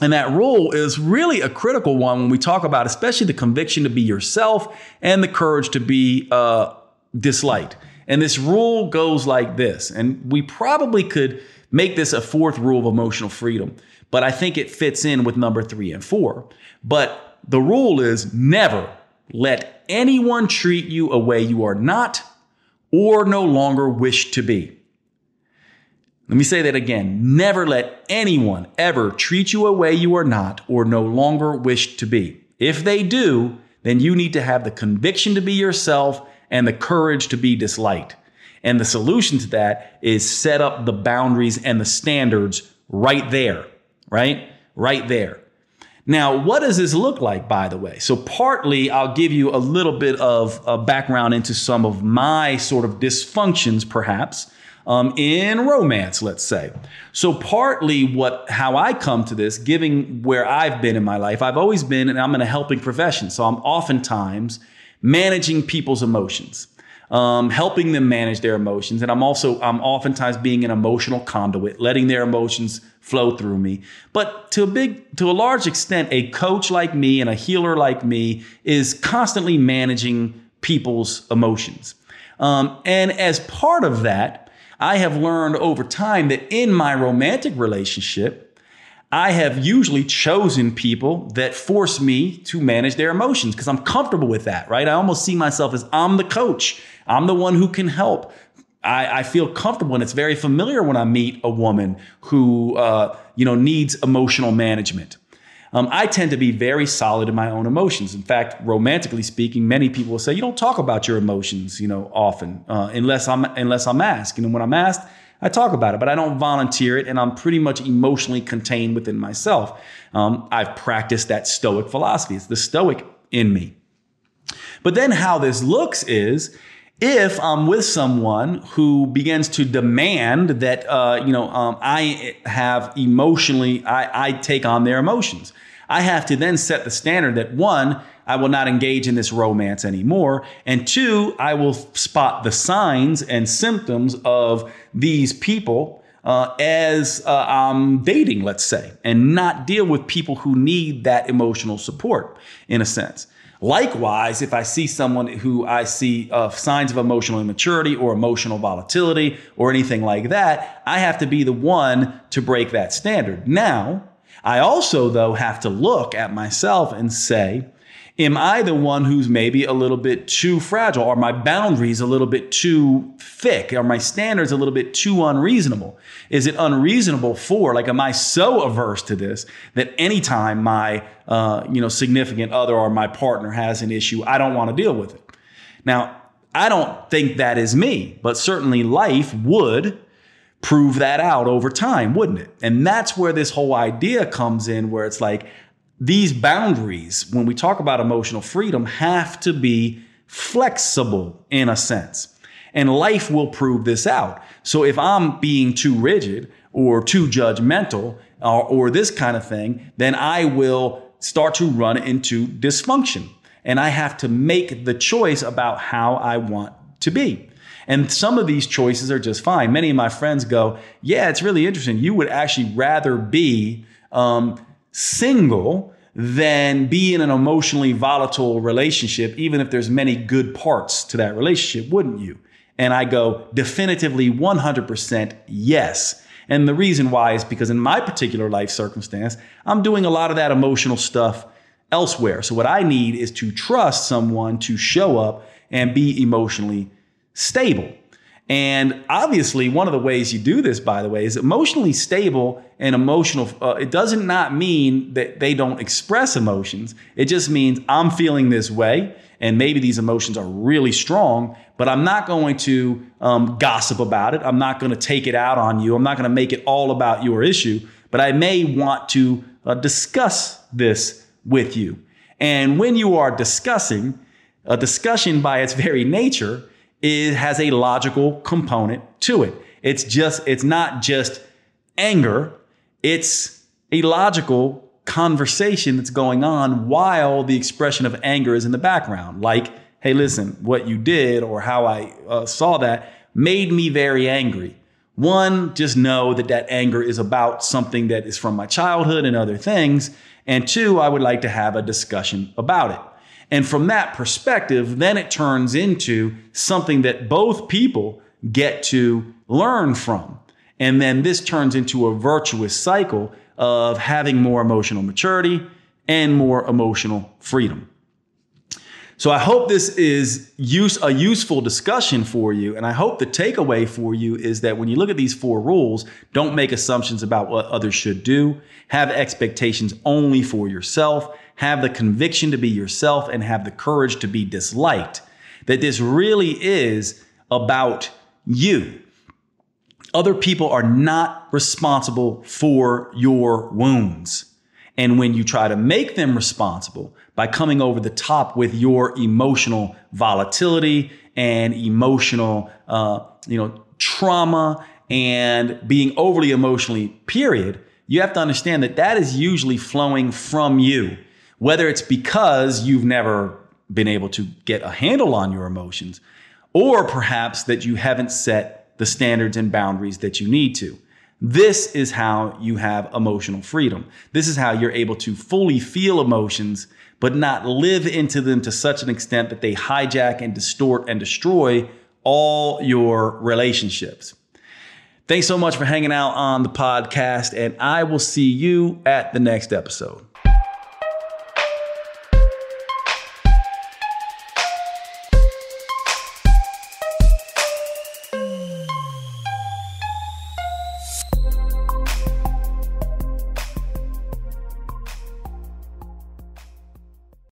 And that rule is really a critical one when we talk about, especially the conviction to be yourself and the courage to be uh, disliked. And this rule goes like this. And we probably could make this a fourth rule of emotional freedom, but I think it fits in with number three and four. But the rule is never let anyone treat you a way you are not or no longer wish to be. Let me say that again. Never let anyone ever treat you a way you are not or no longer wish to be. If they do, then you need to have the conviction to be yourself and the courage to be disliked. And the solution to that is set up the boundaries and the standards right there, right? right there. Now, what does this look like, by the way? So, partly I'll give you a little bit of a background into some of my sort of dysfunctions, perhaps, um, in romance, let's say. So, partly what how I come to this, giving where I've been in my life, I've always been, and I'm in a helping profession. So, I'm oftentimes managing people's emotions um, helping them manage their emotions. And I'm also, I'm oftentimes being an emotional conduit, letting their emotions flow through me. But to a big, to a large extent, a coach like me and a healer like me is constantly managing people's emotions. Um, and as part of that, I have learned over time that in my romantic relationship, I have usually chosen people that force me to manage their emotions because I'm comfortable with that, right? I almost see myself as I'm the coach. I'm the one who can help. I, I feel comfortable and it's very familiar when I meet a woman who, uh, you know, needs emotional management. Um, I tend to be very solid in my own emotions. In fact, romantically speaking, many people will say you don't talk about your emotions, you know, often uh, unless I'm unless I'm asked. And when I'm asked, I talk about it, but I don't volunteer it, and I'm pretty much emotionally contained within myself. Um, I've practiced that Stoic philosophy. It's the Stoic in me. But then how this looks is if I'm with someone who begins to demand that, uh, you know, um, I have emotionally, I, I take on their emotions. I have to then set the standard that one, I will not engage in this romance anymore. And two, I will spot the signs and symptoms of these people uh, as uh, I'm dating, let's say, and not deal with people who need that emotional support in a sense. Likewise, if I see someone who I see uh, signs of emotional immaturity or emotional volatility or anything like that, I have to be the one to break that standard. Now, I also, though, have to look at myself and say, Am I the one who's maybe a little bit too fragile? Are my boundaries a little bit too thick? Are my standards a little bit too unreasonable? Is it unreasonable for, like, am I so averse to this that anytime my, uh, you know, significant other or my partner has an issue, I don't want to deal with it? Now, I don't think that is me, but certainly life would prove that out over time, wouldn't it? And that's where this whole idea comes in, where it's like, these boundaries, when we talk about emotional freedom, have to be flexible in a sense. And life will prove this out. So if I'm being too rigid or too judgmental or, or this kind of thing, then I will start to run into dysfunction. And I have to make the choice about how I want to be. And some of these choices are just fine. Many of my friends go, Yeah, it's really interesting. You would actually rather be um, single than be in an emotionally volatile relationship, even if there's many good parts to that relationship, wouldn't you? And I go, definitively 100% yes. And the reason why is because in my particular life circumstance, I'm doing a lot of that emotional stuff elsewhere. So what I need is to trust someone to show up and be emotionally stable. And obviously, one of the ways you do this, by the way, is emotionally stable and emotional. Uh, it doesn't not mean that they don't express emotions. It just means I'm feeling this way, and maybe these emotions are really strong, but I'm not going to um, gossip about it. I'm not going to take it out on you. I'm not going to make it all about your issue, but I may want to uh, discuss this with you. And when you are discussing, a discussion by its very nature it has a logical component to it. It's just, it's not just anger. It's a logical conversation that's going on while the expression of anger is in the background. Like, hey, listen, what you did or how I uh, saw that made me very angry. One, just know that that anger is about something that is from my childhood and other things. And two, I would like to have a discussion about it. And from that perspective, then it turns into something that both people get to learn from. And then this turns into a virtuous cycle of having more emotional maturity and more emotional freedom. So I hope this is use, a useful discussion for you. And I hope the takeaway for you is that when you look at these four rules, don't make assumptions about what others should do. Have expectations only for yourself have the conviction to be yourself and have the courage to be disliked. That this really is about you. Other people are not responsible for your wounds. And when you try to make them responsible by coming over the top with your emotional volatility and emotional, uh, you know, trauma and being overly emotionally, period, you have to understand that that is usually flowing from you, whether it's because you've never been able to get a handle on your emotions, or perhaps that you haven't set the standards and boundaries that you need to. This is how you have emotional freedom. This is how you're able to fully feel emotions, but not live into them to such an extent that they hijack and distort and destroy all your relationships. Thanks so much for hanging out on the podcast, and I will see you at the next episode.